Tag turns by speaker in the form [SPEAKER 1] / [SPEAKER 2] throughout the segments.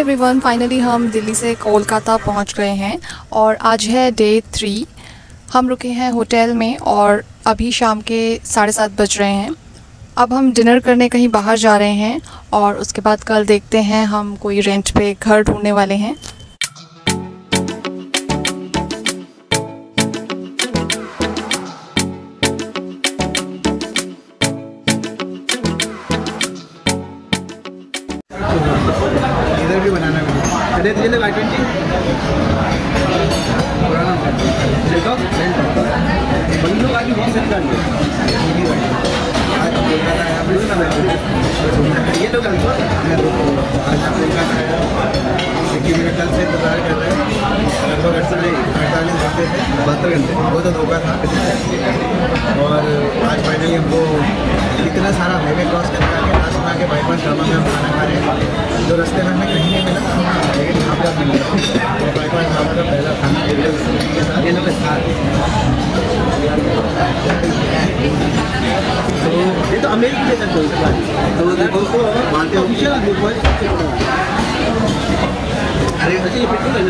[SPEAKER 1] Everyone finally हम दिल्ली से कोलकाता पहुँच गए हैं और आज है डे थ्री हम रुके हैं होटल में और अभी शाम के साढ़े सात बज रहे हैं। अब हम डिनर करने कहीं बाहर जा रहे हैं और उसके बाद कल देखते हैं हम कोई रेंट पे घर ढूँढने वाले हैं।
[SPEAKER 2] है का भी बहुत सेट कर आज कोलकाता आया बिल्कुल ना मैं ये लोग आज कोलकाता मेरा कल से इंतज़ार कर रहे हैं लगभग अड़तालीस घंटे से बहत्तर घंटे वो तो धोखा था और आज फाइनली हमको इतना सारा हाईवे क्रॉस करके आके में आके बाईपास ढाबा में हम खाना खा रहे हैं। जो रास्ते में हमें कहीं नहीं मिला तो ये तो तो ऑफिशियल अरे अच्छा है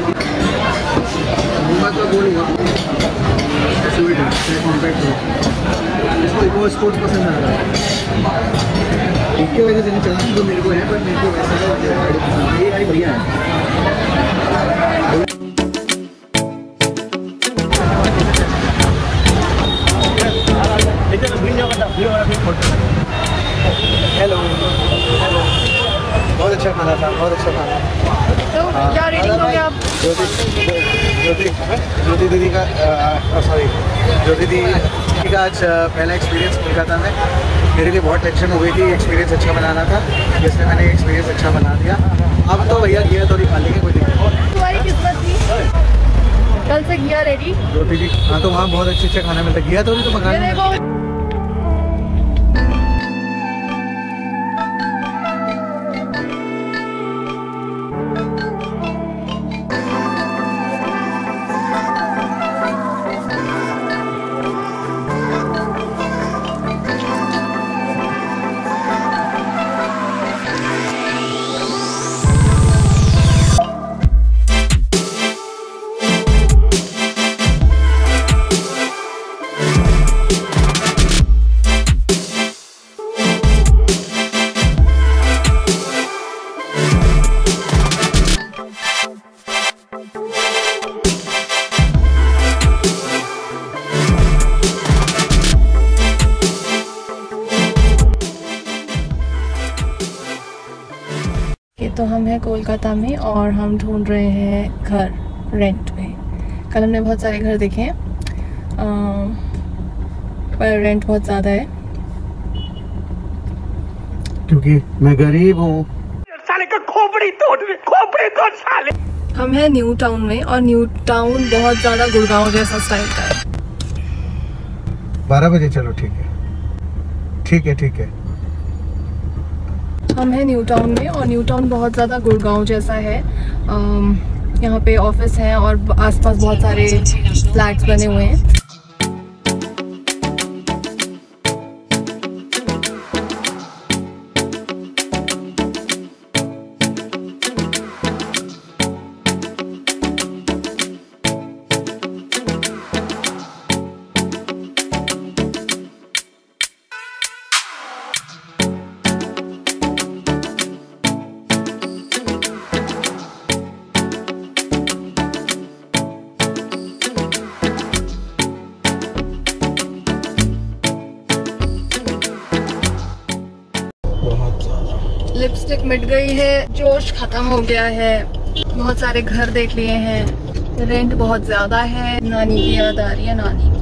[SPEAKER 2] स्पोर्ट्स पसंद आ रहा है इसकी वजह से नहीं चलाती तो मेरे को है पर मेरे को वैसे तो है ये गाड़ी बढ़िया है अच्छा खाना था बहुत अच्छा खाना
[SPEAKER 1] तो क्या रेटिंग दोगे आप?
[SPEAKER 2] ज्योति ज्योति ज्योति दीदी का सॉरी ज्योति दीदी का आज पहला एक्सपीरियंस कोलकाता में। मेरे लिए बहुत टेंशन हो गई थी एक्सपीरियंस अच्छा बनाना था जिसमें मैंने एक्सपीरियंस अच्छा बना दिया। अब तो भैया घिया तो खा लेंगे कोई दिक्कत
[SPEAKER 1] तुम्हारी किस्मत थी। कल से किया रेडी
[SPEAKER 2] ज्योति जी हाँ तो वहाँ बहुत अच्छे अच्छे खाना मिलता है। घिया तो तो
[SPEAKER 1] ये
[SPEAKER 2] मंगाना
[SPEAKER 1] तो हम हैं कोलकाता में और हम ढूंढ रहे हैं घर रेंट पे। कल हमने बहुत सारे घर देखे हैं पर रेंट बहुत ज़्यादा है।
[SPEAKER 2] क्योंकि मैं गरीब हूँ।
[SPEAKER 1] हम हैं न्यू टाउन में और न्यू टाउन बहुत ज़्यादा गुड़गांव जैसा स्टाइल का है।
[SPEAKER 2] बारह बजे चलो ठीक है। ठीक है ठीक है।
[SPEAKER 1] हम हैं न्यू टाउन में और न्यू टाउन बहुत ज़्यादा गुड़गांव जैसा है। यहाँ पे ऑफ़िस हैं और आसपास बहुत सारे फ्लैट्स बने हुए हैं। लिपस्टिक मिट गई है, जोश खत्म हो गया है। बहुत सारे घर देख लिए हैं। रेंट बहुत ज़्यादा है, नानी की याद आ रही है, नानी।